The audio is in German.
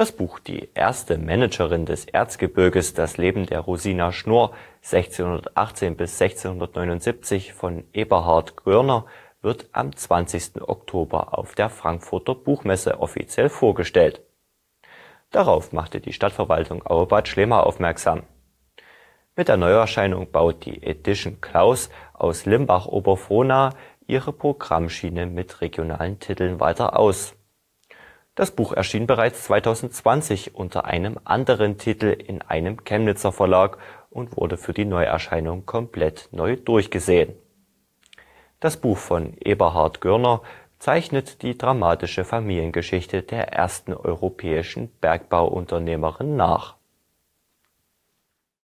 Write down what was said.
Das Buch Die erste Managerin des Erzgebirges, das Leben der Rosina Schnurr 1618 bis 1679 von Eberhard Görner wird am 20. Oktober auf der Frankfurter Buchmesse offiziell vorgestellt. Darauf machte die Stadtverwaltung Auebad Schlema aufmerksam. Mit der Neuerscheinung baut die Edition Klaus aus Limbach-Oberfrohna ihre Programmschiene mit regionalen Titeln weiter aus das Buch erschien bereits 2020 unter einem anderen Titel in einem Chemnitzer Verlag und wurde für die Neuerscheinung komplett neu durchgesehen. Das Buch von Eberhard Görner zeichnet die dramatische Familiengeschichte der ersten europäischen Bergbauunternehmerin nach